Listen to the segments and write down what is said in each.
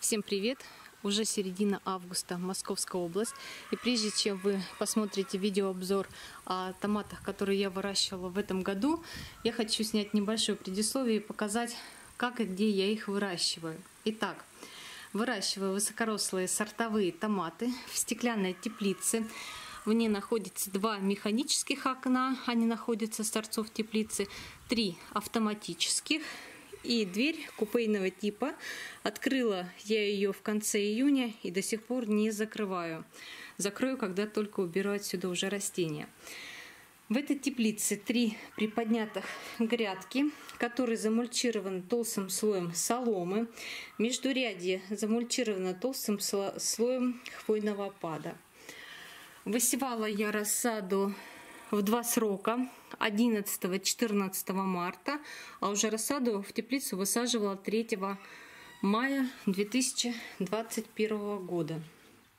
Всем привет! Уже середина августа, Московская область. И прежде чем вы посмотрите видеообзор о томатах, которые я выращивала в этом году, я хочу снять небольшое предисловие и показать, как и где я их выращиваю. Итак, выращиваю высокорослые сортовые томаты в стеклянной теплице. В ней находится два механических окна, они находятся с торцов теплицы, три автоматических и дверь купейного типа. Открыла я ее в конце июня и до сих пор не закрываю. Закрою, когда только уберу отсюда уже растения. В этой теплице три приподнятых грядки, которые замульчированы толстым слоем соломы. Междурядье замульчировано толстым слоем хвойного опада. Высевала я рассаду в два срока 11-14 марта, а уже рассаду в теплицу высаживала 3 мая 2021 года.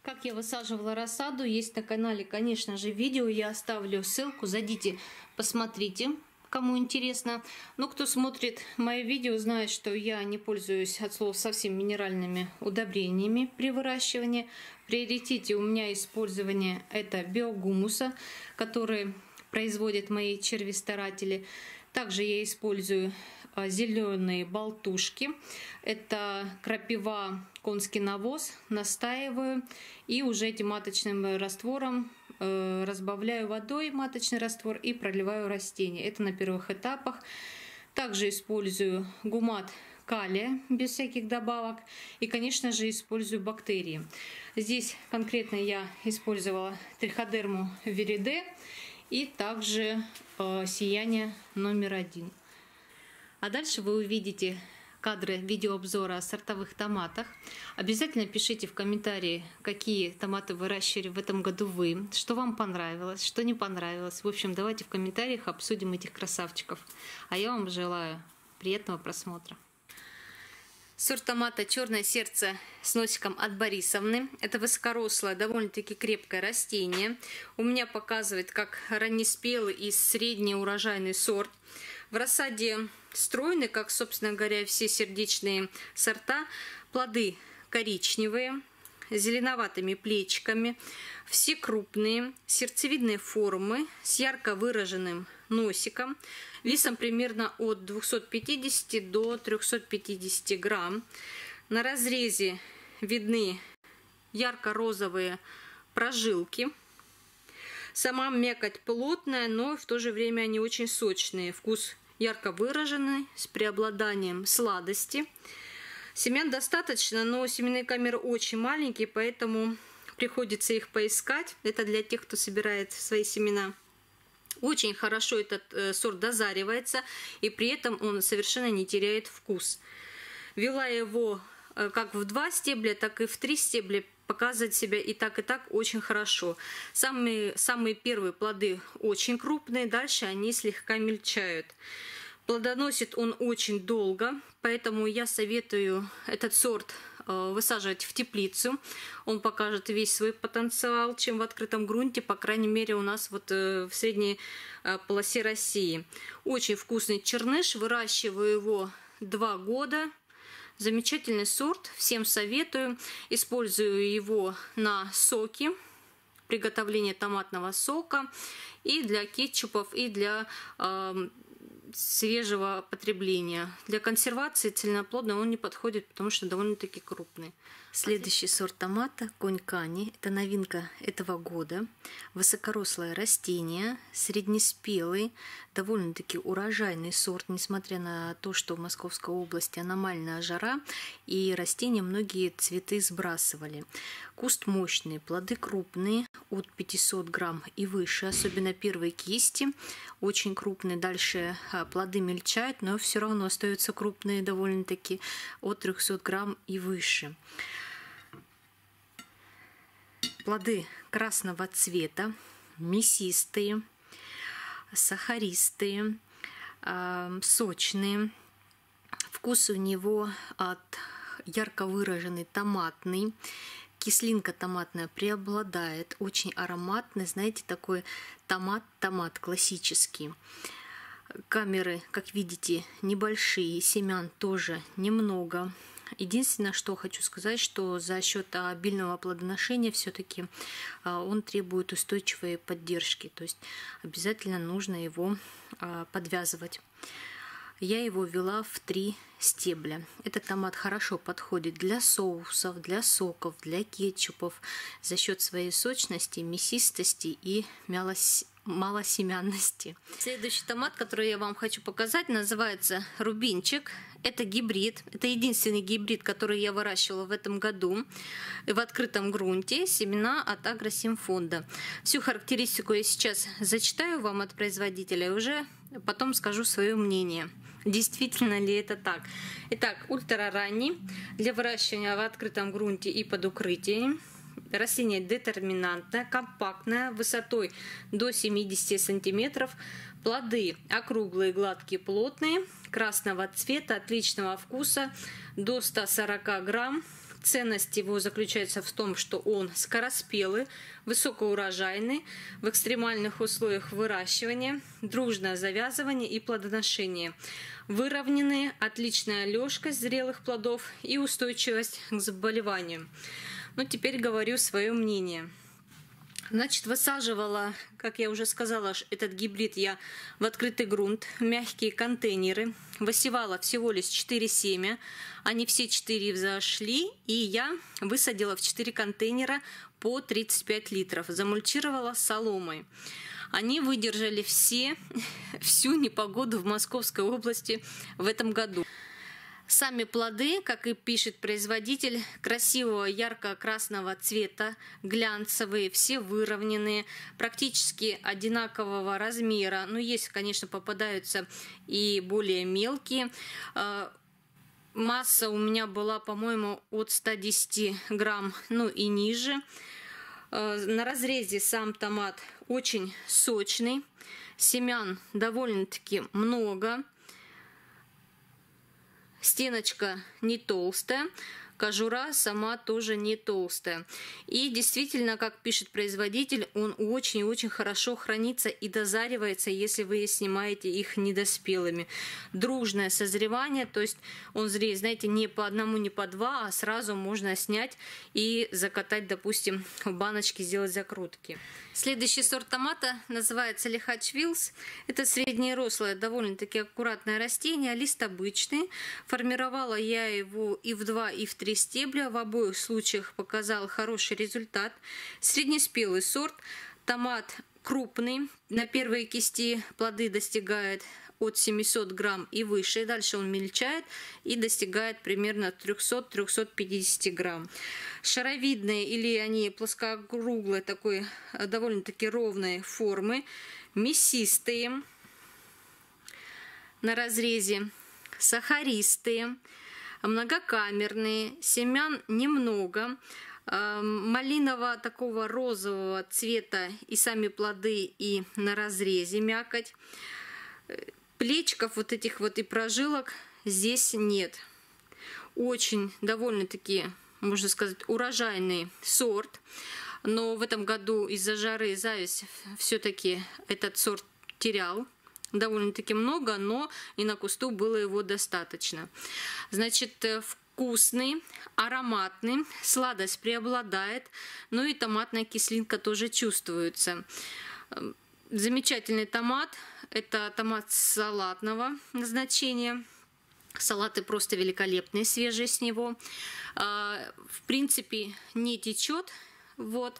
Как я высаживала рассаду, есть на канале, конечно же, видео. Я оставлю ссылку, зайдите, посмотрите, кому интересно. Но кто смотрит мои видео, знает, что я не пользуюсь от слова совсем минеральными удобрениями при выращивании. В приоритете у меня использование это биогумуса, который производят мои черви-старатели. Также я использую а, зеленые болтушки. Это крапива, конский навоз. Настаиваю и уже этим маточным раствором э, разбавляю водой маточный раствор и проливаю растения. Это на первых этапах. Также использую гумат калия без всяких добавок. И, конечно же, использую бактерии. Здесь конкретно я использовала триходерму вириде и также э, сияние номер один. А дальше вы увидите кадры видеообзора о сортовых томатах. Обязательно пишите в комментарии, какие томаты выращивали в этом году вы, что вам понравилось, что не понравилось. В общем, давайте в комментариях обсудим этих красавчиков. А я вам желаю приятного просмотра. Сорт томата «Черное сердце» с носиком от Борисовны. Это высокорослое, довольно-таки крепкое растение. У меня показывает как раннеспелый и средний урожайный сорт. В рассаде стройный, как, собственно говоря, все сердечные сорта. Плоды коричневые, зеленоватыми плечиками. Все крупные, сердцевидные формы с ярко выраженным носиком весом примерно от 250 до 350 грамм. На разрезе видны ярко-розовые прожилки. Сама мякоть плотная, но в то же время они очень сочные. Вкус ярко выраженный, с преобладанием сладости. Семян достаточно, но семенные камеры очень маленькие, поэтому приходится их поискать. Это для тех, кто собирает свои семена. Очень хорошо этот э, сорт дозаривается, и при этом он совершенно не теряет вкус. Вела его э, как в два стебля, так и в три стебля показывать себя и так, и так очень хорошо. Самые, самые первые плоды очень крупные, дальше они слегка мельчают. Плодоносит он очень долго, поэтому я советую этот сорт высаживать в теплицу. Он покажет весь свой потенциал, чем в открытом грунте, по крайней мере, у нас вот э, в средней э, полосе России. Очень вкусный черныш, выращиваю его два года. Замечательный сорт, всем советую. Использую его на соки, приготовление томатного сока и для кетчупов, и для свежего потребления. Для консервации цельноплодного он не подходит, потому что довольно-таки крупный. Следующий сорт томата – конь кани. Это новинка этого года. Высокорослое растение, среднеспелый, довольно-таки урожайный сорт, несмотря на то, что в Московской области аномальная жара, и растения многие цветы сбрасывали. Куст мощный, плоды крупные, от 500 грамм и выше, особенно первые кисти, очень крупные. Дальше а, плоды мельчают, но все равно остаются крупные довольно-таки от 300 грамм и выше. Плоды красного цвета, мясистые, сахаристые, э, сочные. Вкус у него от ярко выраженный томатный. Кислинка томатная преобладает, очень ароматный, знаете, такой томат-томат классический. Камеры, как видите, небольшие, семян тоже немного. Единственное, что хочу сказать, что за счет обильного плодоношения все-таки а, он требует устойчивой поддержки. То есть обязательно нужно его а, подвязывать. Я его ввела в три стебля. Этот томат хорошо подходит для соусов, для соков, для кетчупов за счет своей сочности, мясистости и малосемянности. Следующий томат, который я вам хочу показать, называется рубинчик. Это гибрид. Это единственный гибрид, который я выращивала в этом году в открытом грунте. Семена от Агросимфонда. Всю характеристику я сейчас зачитаю вам от производителя и уже потом скажу свое мнение. Действительно ли это так? Итак, ультраранний для выращивания в открытом грунте и под укрытием. Растение детерминантное, компактное, высотой до 70 сантиметров. Плоды округлые, гладкие, плотные, красного цвета, отличного вкуса, до 140 грамм. Ценность его заключается в том, что он скороспелый, высокоурожайный, в экстремальных условиях выращивания, дружное завязывание и плодоношение, выровненные, отличная лёжкость зрелых плодов и устойчивость к заболеваниям. Ну, теперь говорю свое мнение – Значит, высаживала, как я уже сказала, этот гибрид я в открытый грунт, в мягкие контейнеры. Высевала всего лишь 4 семя. Они все 4 взошли, и я высадила в 4 контейнера по 35 литров. Замульчировала соломой. Они выдержали все, всю непогоду в Московской области в этом году. Сами плоды, как и пишет производитель, красивого ярко-красного цвета, глянцевые, все выровненные, практически одинакового размера. Ну, есть, конечно, попадаются и более мелкие. А, масса у меня была, по-моему, от 110 грамм, ну и ниже. А, на разрезе сам томат очень сочный. Семян довольно-таки много. Стеночка не толстая, кожура сама тоже не толстая. И действительно, как пишет производитель, он очень-очень хорошо хранится и дозаривается, если вы снимаете их недоспелыми. Дружное созревание, то есть он зреет, знаете, не по одному, не по два, а сразу можно снять и закатать, допустим, в баночке, сделать закрутки. Следующий сорт томата называется Лихач Вилс. Это среднерослое, довольно-таки аккуратное растение, лист обычный. Формировала я его и в два, и в три стебля. В обоих случаях показал хороший результат. Среднеспелый сорт. Томат крупный. На первой кисти плоды достигают от 700 грамм и выше. Дальше он мельчает и достигает примерно 300-350 грамм. Шаровидные или они плоскокруглые, такой э, довольно-таки ровной формы. Мясистые на разрезе. Сахаристые, многокамерные, семян немного э, малинового такого розового цвета и сами плоды и на разрезе мякоть плечиков вот этих вот и прожилок здесь нет. Очень довольно-таки, можно сказать, урожайный сорт. Но в этом году из-за жары и зависть все-таки этот сорт терял довольно-таки много, но и на кусту было его достаточно. Значит, э, вкусный, ароматный, сладость преобладает, ну и томатная кислинка тоже чувствуется. Эм, замечательный томат, это томат салатного назначения. Салаты просто великолепные, свежие с него. А, в принципе, не течет. Вот.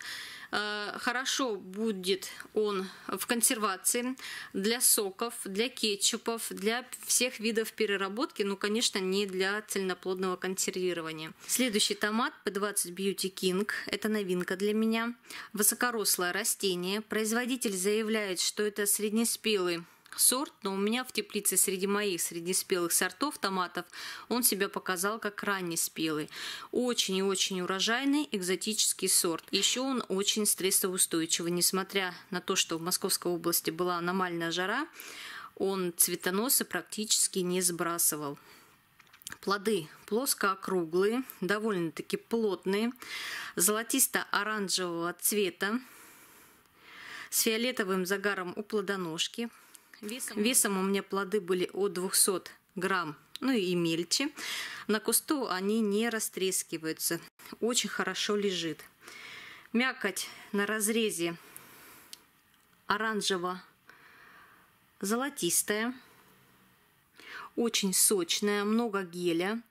Э, хорошо будет он в консервации для соков, для кетчупов, для всех видов переработки, ну, конечно, не для цельноплодного консервирования. Следующий томат P20 Beauty King. Это новинка для меня. Высокорослое растение. Производитель заявляет, что это среднеспелый сорт, но у меня в теплице среди моих, среди спелых сортов томатов, он себя показал как ранний спелый. Очень и очень урожайный экзотический сорт. Еще он очень стрессоустойчивый, несмотря на то, что в Московской области была аномальная жара, он цветоносы практически не сбрасывал. Плоды плоско-округлые, довольно-таки плотные, золотисто-оранжевого цвета, с фиолетовым загаром у плодоножки. Весом, у меня плоды были от 200 грамм ну и мельче. На кусту они не растрескиваются. Очень хорошо лежит. Мякоть на разрезе оранжево-золотистая. Очень сочная, много геля.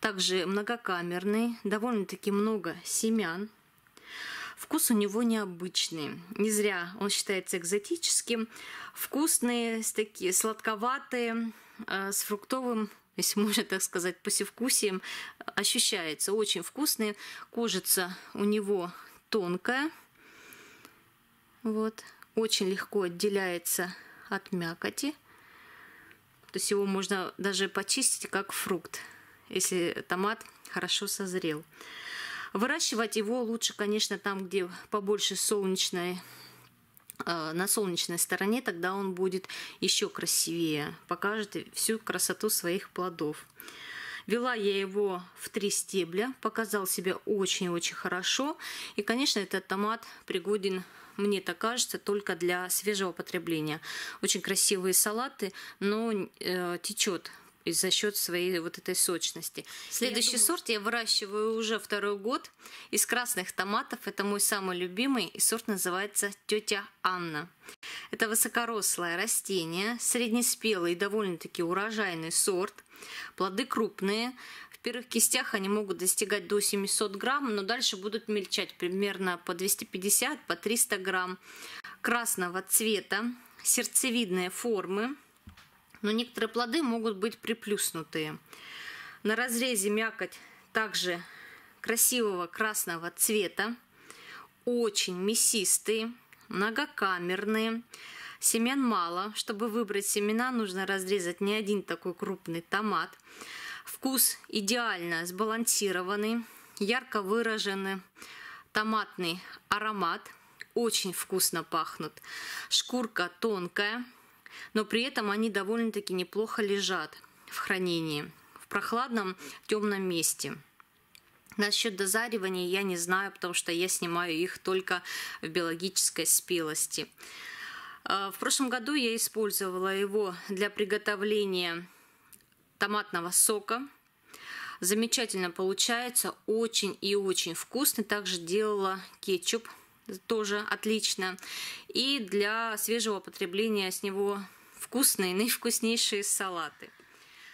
Также многокамерный, довольно-таки много семян. Вкус у него необычный. Не зря он считается экзотическим. Вкусные, такие сладковатые, э, с фруктовым если можно так сказать, посевкусием ощущается. Очень вкусный. Кожица у него тонкая. Вот. Очень легко отделяется от мякоти. То есть его можно даже почистить как фрукт, если томат хорошо созрел. Выращивать его лучше, конечно, там, где побольше солнечной Э, на солнечной стороне, тогда он будет еще красивее, покажет всю красоту своих плодов. Вела я его в три стебля, показал себя очень-очень хорошо. И, конечно, этот томат пригоден, мне так кажется, только для свежего потребления. Очень красивые салаты, но э, течет и за счет своей вот этой сочности. Следующий я думаю... сорт я выращиваю уже второй год из красных томатов. Это мой самый любимый, и сорт называется тетя Анна. Это высокорослое растение, среднеспелый и довольно-таки урожайный сорт. Плоды крупные. В первых кистях они могут достигать до 700 грамм, но дальше будут мельчать примерно по 250, по 300 грамм. Красного цвета, сердцевидные формы, но некоторые плоды могут быть приплюснутые. На разрезе мякоть также красивого красного цвета, очень мясистые, многокамерные. Семян мало. Чтобы выбрать семена, нужно разрезать не один такой крупный томат. Вкус идеально сбалансированный, ярко выраженный томатный аромат. Очень вкусно пахнут. Шкурка тонкая, но при этом они довольно-таки неплохо лежат в хранении в прохладном темном месте. Насчет дозаривания я не знаю, потому что я снимаю их только в биологической спелости. А, в прошлом году я использовала его для приготовления томатного сока. Замечательно получается, очень и очень вкусно. Также делала кетчуп тоже отлично. И для свежего потребления с него вкусные, наивкуснейшие салаты.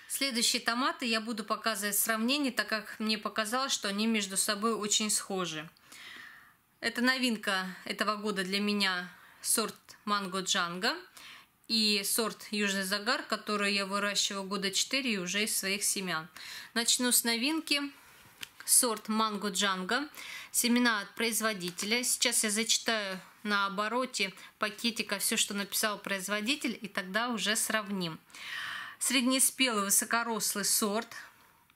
Следующие томаты я буду показывать в сравнении, так как мне показалось, что они между собой очень схожи. Это новинка этого года для меня сорт Манго Джанго и сорт Южный Загар, который я выращиваю года 4 уже из своих семян. Начну с новинки. Сорт Манго Джанго семена от производителя. Сейчас я зачитаю на обороте пакетика все, что написал производитель, и тогда уже сравним. Среднеспелый высокорослый сорт,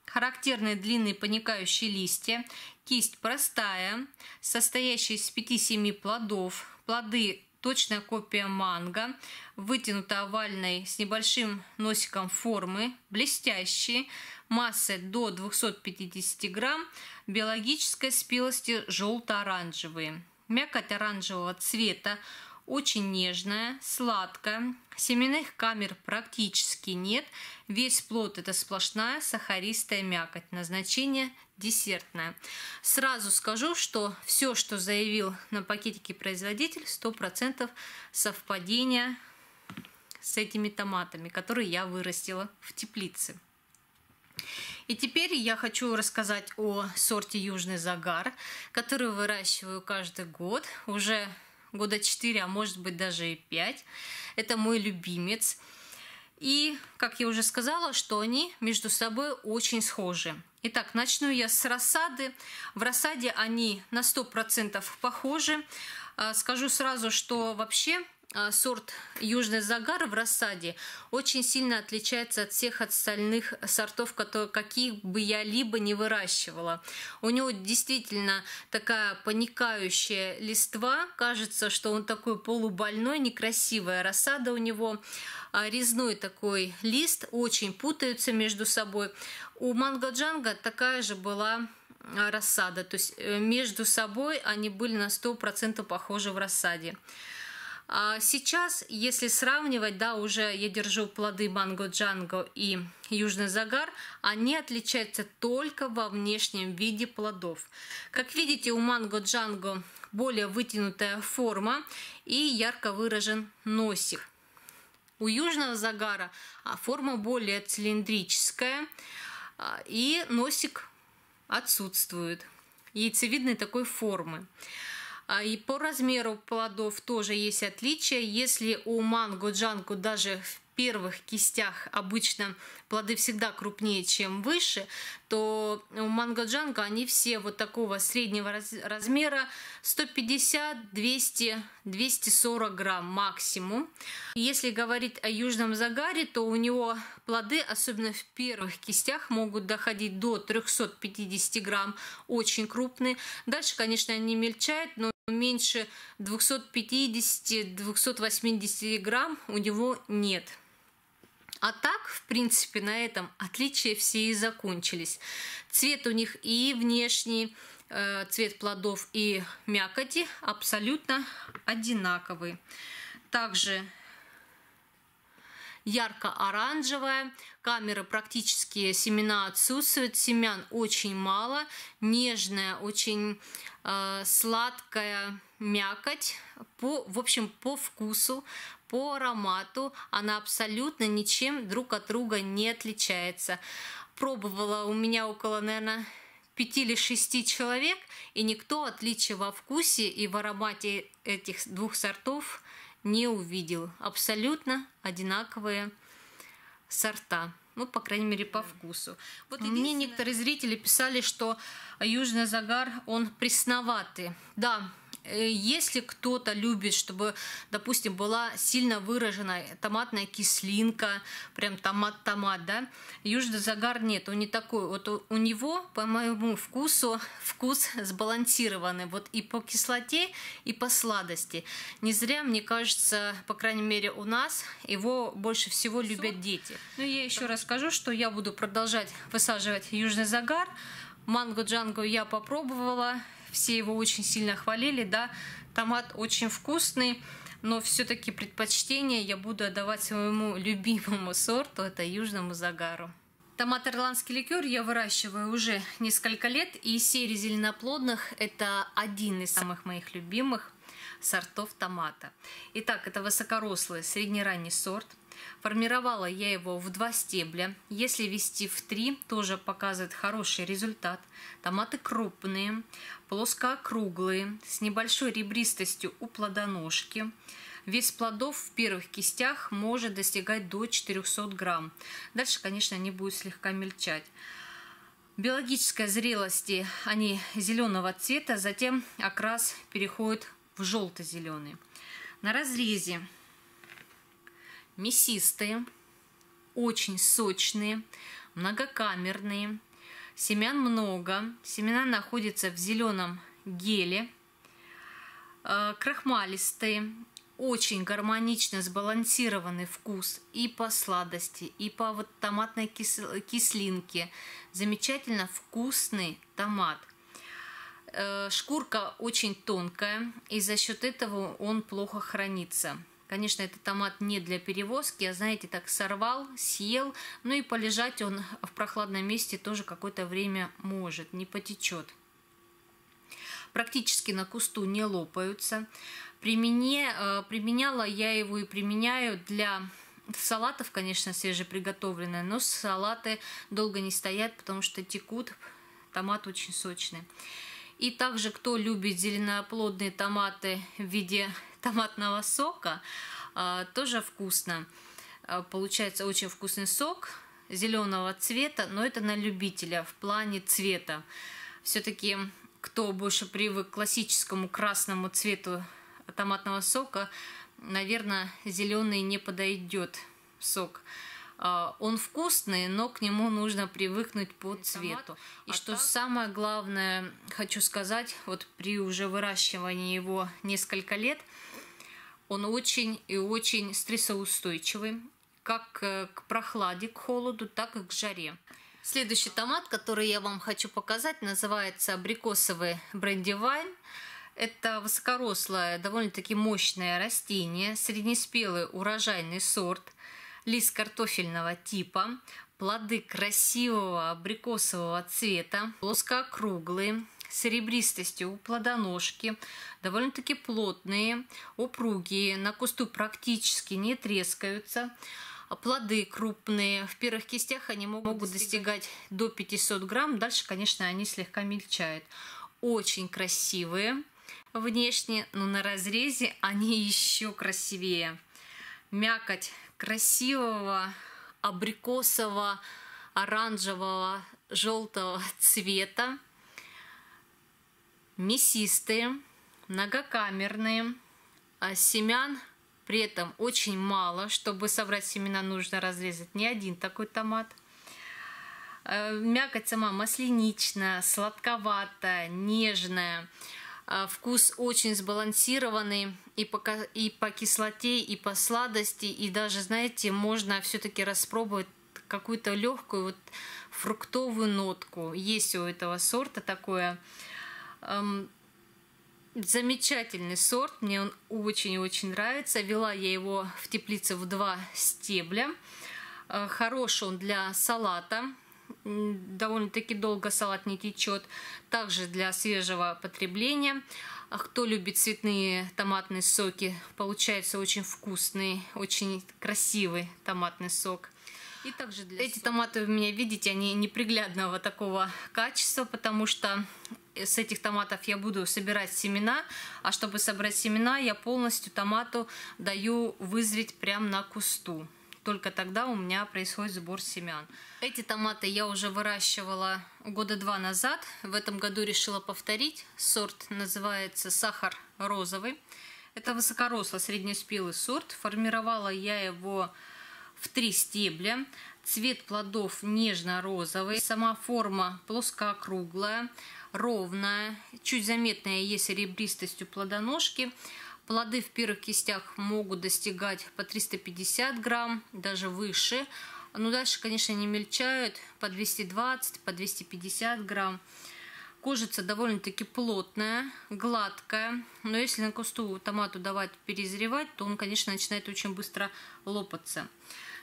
характерные длинные поникающие листья, кисть простая, состоящая из 5-7 плодов, плоды точная копия манго, вытянуто-овальной с небольшим носиком формы, блестящие, массой до 250 грамм, биологической спелости желто-оранжевые. Мякоть оранжевого цвета, очень нежная, сладкая. Семенных камер практически нет. Весь плод это сплошная сахаристая мякоть. Назначение десертная. Сразу скажу, что все, что заявил на пакетике производитель, 100% совпадения с этими томатами, которые я вырастила в теплице. И теперь я хочу рассказать о сорте Южный Загар, который выращиваю каждый год, уже года 4, а может быть даже и 5. Это мой любимец. И, как я уже сказала, что они между собой очень схожи. Итак, начну я с рассады. В рассаде они на 100% похожи. А, скажу сразу, что вообще сорт Южный Загар в рассаде очень сильно отличается от всех остальных сортов, которые, каких бы я либо не выращивала. У него действительно такая паникающая листва. Кажется, что он такой полубольной, некрасивая рассада у него. А, резной такой лист, очень путаются между собой. У манго джанга такая же была а, рассада. То есть э, между собой они были на 100% похожи в рассаде. А сейчас, если сравнивать, да, уже я держу плоды Манго Джанго и Южный Загар, они отличаются только во внешнем виде плодов. Как видите, у Манго Джанго более вытянутая форма и ярко выражен носик. У Южного Загара а, форма более цилиндрическая а, и носик отсутствует яйцевидной такой формы. А, и по размеру плодов тоже есть отличия. Если у манго джанку даже в первых кистях обычно плоды всегда крупнее, чем выше, то у манго джанга они все вот такого среднего размера 150, 200, 240 грамм максимум. Если говорить о южном загаре, то у него плоды, особенно в первых кистях, могут доходить до 350 грамм, очень крупные. Дальше, конечно, они мельчают, но меньше 250-280 грамм у него нет. А так, в принципе, на этом отличия все и закончились. Цвет у них и внешний, э, цвет плодов и мякоти абсолютно одинаковый. Также ярко-оранжевая. Камеры практически семена отсутствуют, семян очень мало, нежная, очень э, сладкая мякоть. По, в общем, по вкусу, по аромату она абсолютно ничем друг от друга не отличается. Пробовала у меня около, наверное, пяти или шести человек, и никто отличия во вкусе и в аромате этих двух сортов не увидел. Абсолютно одинаковые сорта. Ну, по крайней мере, по вкусу. Вот Мне некоторые зрители писали, что южный загар, он пресноватый. Да, если кто-то любит, чтобы, допустим, была сильно выражена томатная кислинка, прям томат-томат, да, южный загар нет, он не такой. Вот у него, по моему вкусу, вкус сбалансированный, вот и по кислоте, и по сладости. Не зря, мне кажется, по крайней мере у нас, его больше всего любят дети. Ну, я еще раз скажу, что я буду продолжать высаживать южный загар. Манго джанго я попробовала, все его очень сильно хвалили, да, томат очень вкусный, но все-таки предпочтение я буду отдавать своему любимому сорту, это южному загару. Томат ирландский ликер я выращиваю уже несколько лет, и серия зеленоплодных – это один из самых моих любимых сортов томата. Итак, это высокорослый среднеранний сорт – Формировала я его в два стебля. Если вести в три, тоже показывает хороший результат. Томаты крупные, плоскоокруглые, с небольшой ребристостью у плодоножки. Вес плодов в первых кистях может достигать до 400 грамм. Дальше, конечно, они будут слегка мельчать. Биологической зрелости они зеленого цвета, затем окрас переходит в желто-зеленый. На разрезе мясистые, очень сочные, многокамерные. Семян много. Семена находятся в зеленом геле. Э, крахмалистые, очень гармонично сбалансированный вкус и по сладости, и по вот томатной кислинке. Замечательно вкусный томат. Э, шкурка очень тонкая, и за счет этого он плохо хранится. Конечно, этот томат не для перевозки, а, знаете, так сорвал, съел, ну и полежать он в прохладном месте тоже какое-то время может, не потечет. Практически на кусту не лопаются. Примене, э, применяла я его и применяю для салатов, конечно, свежеприготовленные, но салаты долго не стоят, потому что текут, томат очень сочный. И также, кто любит зеленоплодные томаты в виде томатного сока, а, тоже вкусно. А, получается очень вкусный сок зеленого цвета, но это на любителя в плане цвета. Все-таки кто больше привык к классическому красному цвету томатного сока, наверное, зеленый не подойдет сок. А, он вкусный, но к нему нужно привыкнуть по цвету. И а что самое главное, хочу сказать, вот при уже выращивании его несколько лет, он очень и очень стрессоустойчивый, как к прохладе, к холоду, так и к жаре. Следующий томат, который я вам хочу показать, называется абрикосовый брендивайн. Это высокорослое, довольно-таки мощное растение, среднеспелый урожайный сорт, лист картофельного типа, плоды красивого абрикосового цвета, плоскоокруглые, с ребристостью у плодоножки, довольно-таки плотные, упругие, на кусту практически не трескаются. Плоды крупные, в первых кистях они могут, могут достигать до 500 грамм, дальше, конечно, они слегка мельчают. Очень красивые внешне, но на разрезе они еще красивее. Мякоть красивого абрикосового, оранжевого, желтого цвета мясистые, многокамерные, а семян при этом очень мало. Чтобы собрать семена, нужно разрезать не один такой томат. Э, мякоть сама масляничная, сладковатая, нежная. Э, вкус очень сбалансированный и по, и по кислоте, и по сладости. И даже, знаете, можно все-таки распробовать какую-то легкую вот фруктовую нотку. Есть у этого сорта такое Эм, замечательный сорт, мне он очень-очень нравится. Вела я его в теплице в два стебля. Э, хороший он для салата, довольно-таки долго салат не течет. Также для свежего потребления. А кто любит цветные томатные соки, получается очень вкусный, очень красивый томатный сок. И также для Эти томаты вы меня видите, они неприглядного такого качества, потому что с этих томатов я буду собирать семена, а чтобы собрать семена, я полностью томату даю вызреть прямо на кусту. Только тогда у меня происходит сбор семян. Эти томаты я уже выращивала года два назад. В этом году решила повторить. Сорт называется сахар розовый. Это высокорослый среднеспелый сорт. Формировала я его в три стебля. Цвет плодов нежно-розовый. Сама форма плоскоокруглая ровная, чуть заметная есть ребристость у плодоножки. Плоды в первых кистях могут достигать по 350 грамм, даже выше. Но дальше, конечно, не мельчают по 220, по 250 грамм. Кожица довольно-таки плотная, гладкая, но если на кусту томату давать перезревать, то он, конечно, начинает очень быстро лопаться.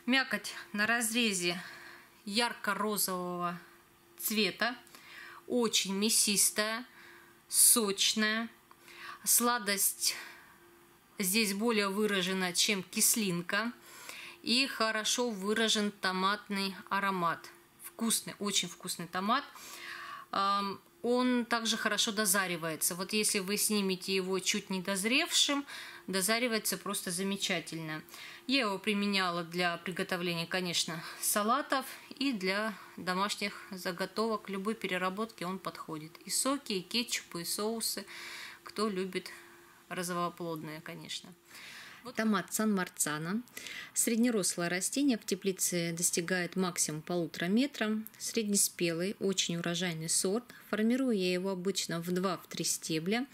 Мякоть на разрезе ярко-розового цвета, очень мясистая, сочная. Сладость здесь более выражена, чем кислинка. И хорошо выражен томатный аромат. Вкусный, очень вкусный томат. Он также хорошо дозаривается. Вот если вы снимете его чуть не дозревшим, дозаривается просто замечательно. Я его применяла для приготовления, конечно, салатов и для домашних заготовок. Любой переработки он подходит. И соки, и кетчупы, и соусы. Кто любит розовоплодные, конечно. Томат Сан-Марцана. Среднерослое растение в теплице достигает максимум полутора метра. Среднеспелый, очень урожайный сорт. Формирую я его обычно в 2-3 стебля.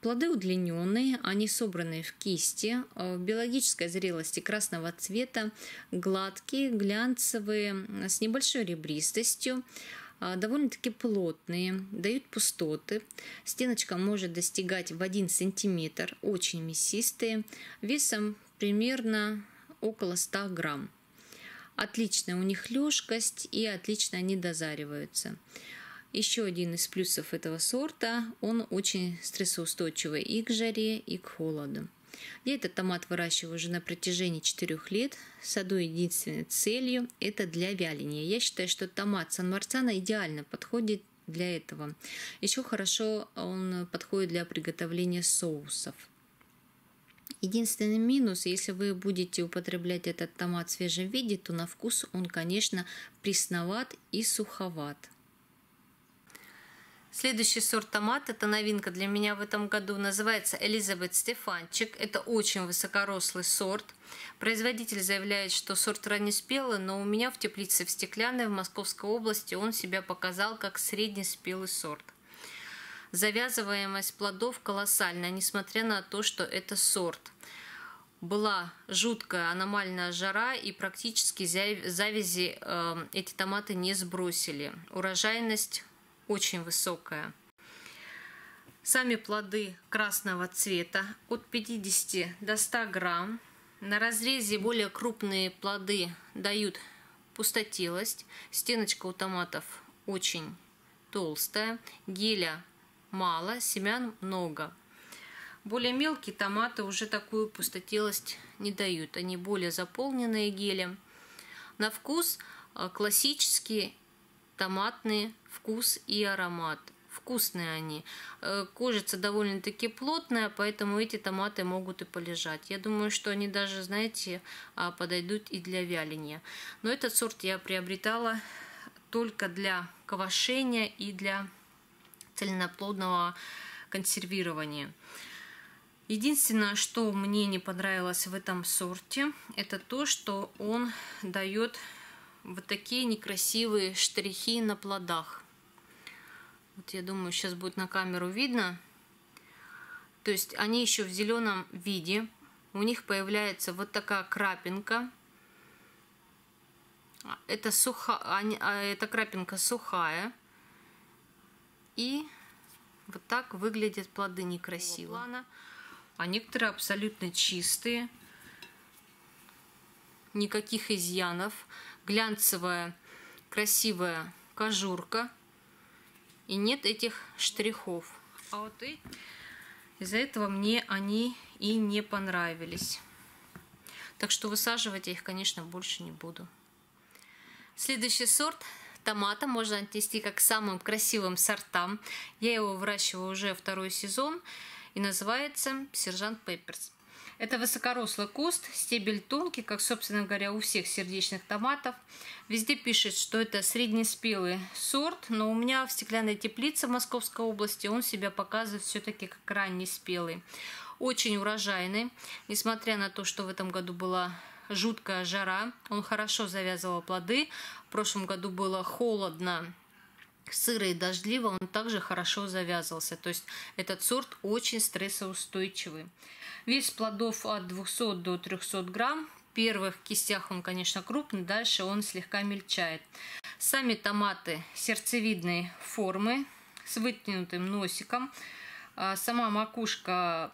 Плоды удлиненные, они собраны в кисти, э, в биологической зрелости красного цвета, гладкие, глянцевые, с небольшой ребристостью, э, довольно-таки плотные, дают пустоты. Стеночка может достигать в 1 см, очень мясистые, весом примерно около 100 грамм. Отличная у них лёжкость и отлично они дозариваются. Еще один из плюсов этого сорта, он очень стрессоустойчивый и к жаре, и к холоду. Я этот томат выращиваю уже на протяжении 4 лет с одной единственной целью – это для вяления. Я считаю, что томат Сан-Марцана идеально подходит для этого. Еще хорошо он подходит для приготовления соусов. Единственный минус, если вы будете употреблять этот томат в свежем виде, то на вкус он, конечно, пресноват и суховат. Следующий сорт томат, это новинка для меня в этом году, называется Элизабет Стефанчик. Это очень высокорослый сорт. Производитель заявляет, что сорт раннеспелый, но у меня в теплице в Стеклянной в Московской области он себя показал как среднеспелый сорт. Завязываемость плодов колоссальная, несмотря на то, что это сорт. Была жуткая аномальная жара и практически завязи э, эти томаты не сбросили. Урожайность очень высокая. Сами плоды красного цвета от 50 до 100 грамм. На разрезе более крупные плоды дают пустотелость. Стеночка у томатов очень толстая. Геля мало, семян много. Более мелкие томаты уже такую пустотелость не дают. Они более заполненные гелем. На вкус э, классический томатный вкус и аромат – вкусные они. Э, кожица довольно-таки плотная, поэтому эти томаты могут и полежать. Я думаю, что они даже, знаете, а, подойдут и для вяления. Но этот сорт я приобретала только для квашения и для цельноплодного консервирования. Единственное, что мне не понравилось в этом сорте, это то, что он дает вот такие некрасивые штрихи на плодах. Вот я думаю, сейчас будет на камеру видно. То есть они еще в зеленом виде. У них появляется вот такая крапинка. Это, суха, а, эта крапинка сухая. И вот так выглядят плоды некрасиво. А некоторые абсолютно чистые. Никаких изъянов. Глянцевая, красивая кожурка и нет этих штрихов. А вот и из-за этого мне они и не понравились. Так что высаживать я их, конечно, больше не буду. Следующий сорт томата можно отнести как к самым красивым сортам. Я его выращиваю уже второй сезон и называется Сержант Пепперс. Это высокорослый куст, стебель тонкий, как, собственно говоря, у всех сердечных томатов. Везде пишет, что это среднеспелый сорт, но у меня в стеклянной теплице в Московской области он себя показывает все-таки как раннеспелый. Очень урожайный, несмотря на то, что в этом году была жуткая жара, он хорошо завязывал плоды. В прошлом году было холодно, сыро и дождливо, он также хорошо завязывался. То есть этот сорт очень стрессоустойчивый. Вес плодов от 200 до 300 грамм. В первых кистях он, конечно, крупный, дальше он слегка мельчает. Сами томаты сердцевидной формы с вытянутым носиком. А, сама макушка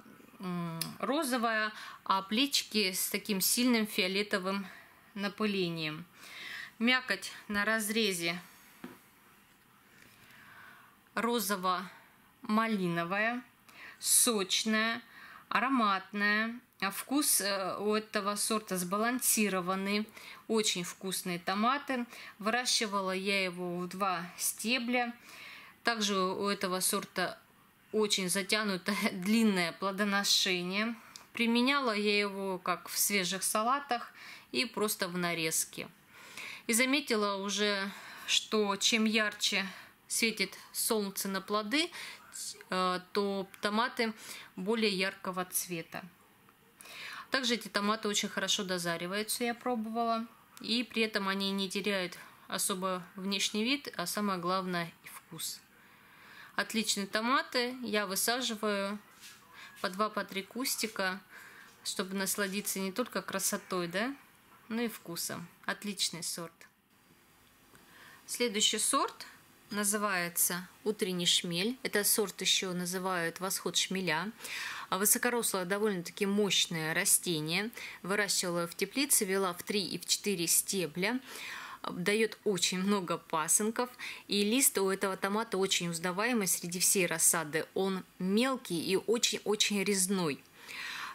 розовая, а плечики с таким сильным фиолетовым напылением. Мякоть на разрезе розово-малиновая, сочная, ароматная. Вкус э, у этого сорта сбалансированный. Очень вкусные томаты. Выращивала я его в два стебля. Также у этого сорта очень затянутое длинное плодоношение. Применяла я его как в свежих салатах и просто в нарезке. И заметила уже, что чем ярче светит солнце на плоды, Э, то томаты более яркого цвета. Также эти томаты очень хорошо дозариваются, я пробовала. И при этом они не теряют особо внешний вид, а самое главное и вкус. Отличные томаты. Я высаживаю по 2-3 по кустика, чтобы насладиться не только красотой, да, но и вкусом. Отличный сорт. Следующий сорт называется утренний шмель. Это сорт еще называют восход шмеля. А высокорослое, довольно-таки мощное растение. Выращивала в теплице, вела в 3 и в 4 стебля дает очень много пасынков. И лист у этого томата очень узнаваемый среди всей рассады. Он мелкий и очень-очень резной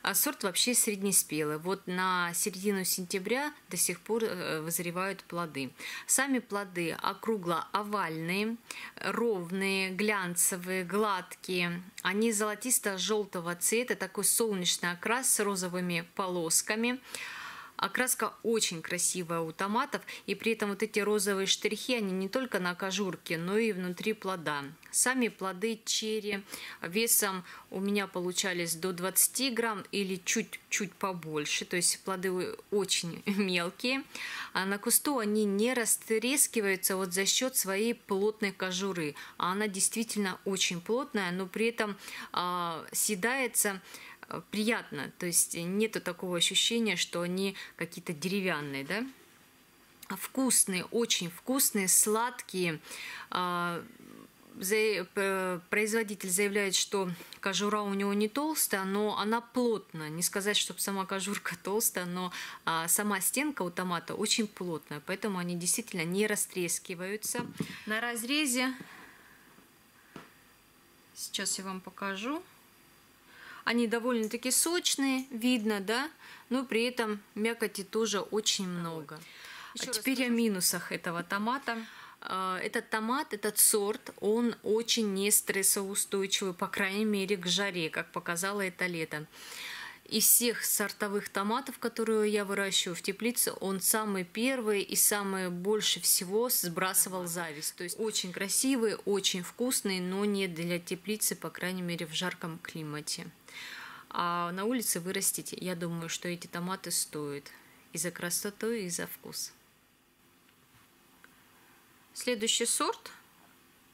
а сорт вообще среднеспелый. Вот на середину сентября до сих пор э, вызревают плоды. Сами плоды округло-овальные, ровные, глянцевые, гладкие. Они золотисто-желтого цвета, такой солнечный окрас с розовыми полосками. Окраска очень красивая у томатов, и при этом вот эти розовые штрихи, они не только на кожурке, но и внутри плода. Сами плоды черри весом у меня получались до 20 грамм или чуть-чуть побольше, то есть плоды очень мелкие. А на кусту они не растрескиваются вот за счет своей плотной кожуры. А она действительно очень плотная, но при этом а, съедается приятно. То есть нету такого ощущения, что они какие-то деревянные, да? Вкусные, очень вкусные, сладкие, а, производитель заявляет, что кожура у него не толстая, но она плотная. Не сказать, чтобы сама кожурка толстая, но а, сама стенка у томата очень плотная, поэтому они действительно не растрескиваются. На разрезе, сейчас я вам покажу, они довольно-таки сочные, видно, да, но при этом мякоти тоже очень много. Еще а теперь о минусах этого томата. А, этот томат, этот сорт, он очень не стрессоустойчивый, по крайней мере, к жаре, как показало это лето. Из всех сортовых томатов, которые я выращиваю в теплице, он самый первый и самый больше всего сбрасывал зависть. То есть очень красивый, очень вкусный, но не для теплицы, по крайней мере, в жарком климате. А на улице вырастить, я думаю, что эти томаты стоят и за красоту, и за вкус. Следующий сорт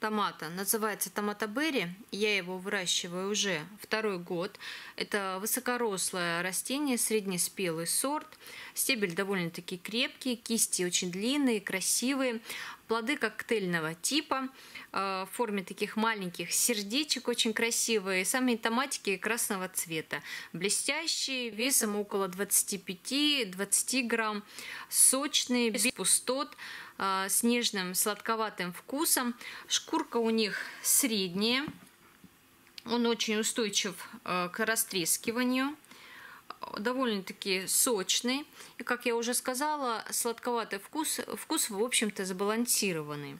томата называется томата Берри. Я его выращиваю уже второй год. Это высокорослое растение, среднеспелый сорт. Стебель довольно-таки крепкий, кисти очень длинные, красивые. Плоды коктейльного типа э, в форме таких маленьких сердечек, очень красивые. Сами томатики красного цвета. Блестящие, весом около 25-20 грамм. Сочные, без пустот. А, с нежным сладковатым вкусом. Шкурка у них средняя. Он очень устойчив а, к растрескиванию довольно-таки сочный. И, как я уже сказала, сладковатый вкус, вкус в общем-то, забалансированный.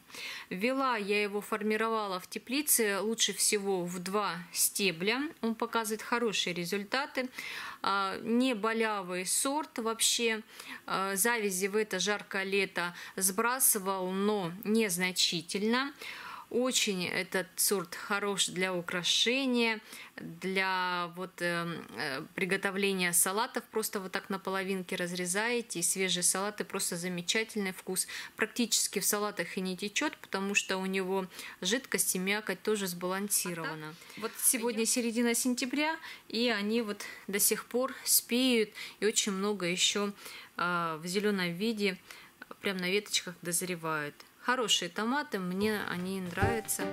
Вела я его формировала в теплице лучше всего в два стебля. Он показывает хорошие результаты. А, не болявый сорт вообще. А, завязи в это жаркое лето сбрасывал, но незначительно. Очень этот сорт хорош для украшения, для вот э, э, приготовления салатов. Просто вот так на половинке разрезаете, и свежие салаты просто замечательный вкус. Практически в салатах и не течет, потому что у него жидкость и мякоть тоже сбалансирована. А вот сегодня середина сентября, и они вот до сих пор спеют, и очень много еще э, в зеленом виде прям на веточках дозревают. Хорошие томаты, мне они нравятся.